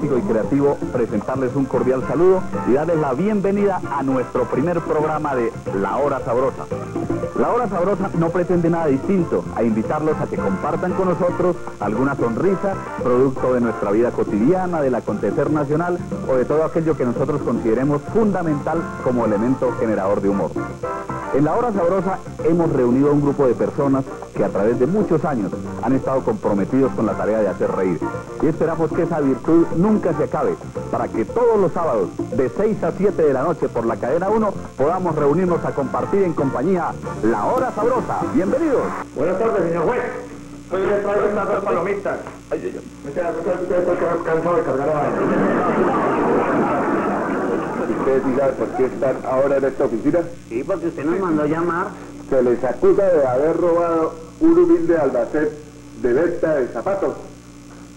y creativo presentarles un cordial saludo y darles la bienvenida a nuestro primer programa de La Hora Sabrosa. La Hora Sabrosa no pretende nada distinto a invitarlos a que compartan con nosotros alguna sonrisa, producto de nuestra vida cotidiana, del acontecer nacional o de todo aquello que nosotros consideremos fundamental como elemento generador de humor. En la hora sabrosa hemos reunido a un grupo de personas que a través de muchos años han estado comprometidos con la tarea de hacer reír. Y esperamos que esa virtud nunca se acabe, para que todos los sábados de 6 a 7 de la noche por la cadena 1 podamos reunirnos a compartir en compañía la hora sabrosa. Bienvenidos. Buenas tardes, señor juez. Hoy le traigo estas dos palomitas. Ay, ay, ay. Me queda usted cansado de cargar a ¿Ustedes sí saben por qué están ahora en esta oficina? Sí, porque usted nos mandó llamar. Se les acusa de haber robado un humilde albacete de venta de zapatos.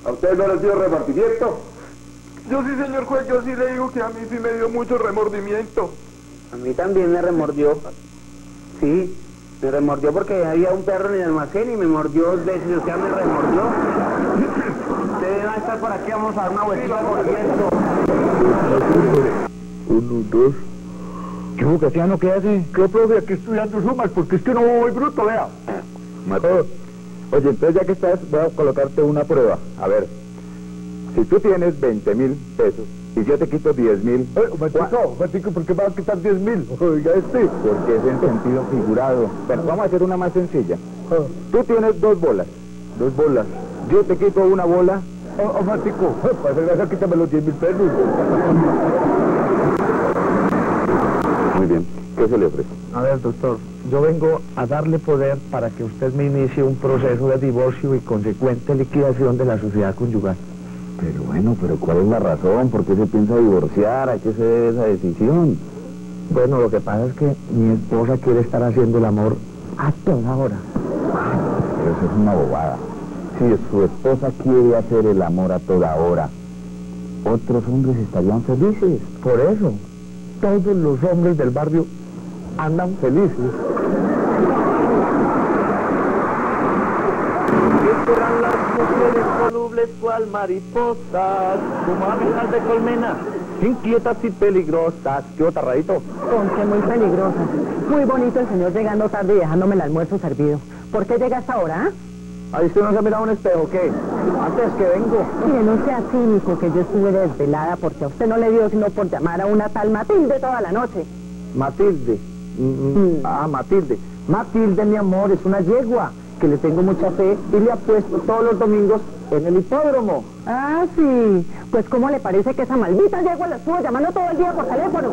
¿A ustedes no les dio remordimiento? Yo sí, señor juez, yo sí le digo que a mí sí me dio mucho remordimiento. A mí también me remordió. Sí, me remordió porque había un perro en el almacén y me mordió dos veces. O sea, me remordió. Usted a estar por aquí, vamos a dar una vueltita corriendo. Uno, dos. ¿Qué Casiano, qué hace? ¿Qué, profe? Aquí estudiando sumas, porque es que no voy bruto, vea. Mató. Oye, entonces ya que estás, voy a colocarte una prueba. A ver, si tú tienes 20 mil pesos y yo te quito 10 mil... Eh, Matico, Matico, ¿por qué me va a quitar 10 mil? Oiga, este. Porque es en sentido figurado. Pero vamos a hacer una más sencilla. Ah. Tú tienes dos bolas. Dos bolas. Yo te quito una bola. Oh, oh, Matico, pues venga, quítame los 10 mil pesos. Muy bien. ¿Qué se le ofrece? A ver, doctor, yo vengo a darle poder para que usted me inicie un proceso de divorcio y consecuente liquidación de la sociedad conyugal. Pero bueno, pero ¿cuál es la razón? ¿Por qué se piensa divorciar? ¿A qué se debe esa decisión? Bueno, lo que pasa es que mi esposa quiere estar haciendo el amor a toda hora. Pero eso es una bobada. Si su esposa quiere hacer el amor a toda hora, otros hombres estarían felices. Por eso, todos los hombres del barrio andan felices. Esperan las mujeres volubles cual mariposas, como abejas de colmena, inquietas y peligrosas. ¿Qué otra, Radito? Conche, muy peligrosa. Muy bonito el señor llegando tarde y dejándome el almuerzo servido. ¿Por qué llega hasta ahora? ah? Ahí usted no se ha mirado un espejo, ¿qué? Antes que vengo. Mire, no sea cínico que yo estuve desvelada porque a usted no le dio sino por llamar a una tal Matilde toda la noche. Matilde. Mm, Ah, Matilde. Matilde, mi amor, es una yegua que le tengo mucha fe y le apuesto todos los domingos en el hipódromo. Ah, sí. Pues ¿cómo le parece que esa maldita yegua la estuvo llamando todo el día por teléfono?